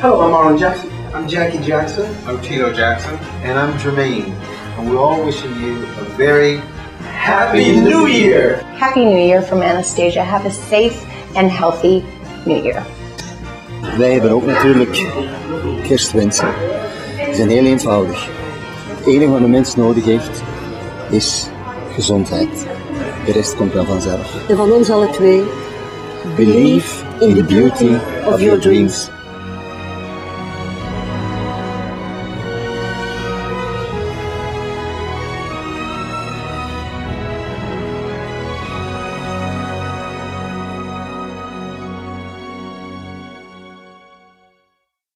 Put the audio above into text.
Hello, I'm Marlon Jackson. I'm Jackie Jackson. I'm Tito Jackson. And I'm Jermaine. And we're all wishing you a very Happy New Year! Happy New Year from Anastacia. Have a safe and healthy New Year. Wij hebben ook natuurlijk kerstwensen. Ze zijn heel eenvoudig. Het enige wat een mens nodig heeft is gezondheid. De rest komt dan vanzelf. En van ons alle twee. Believe in the beauty of your dreams.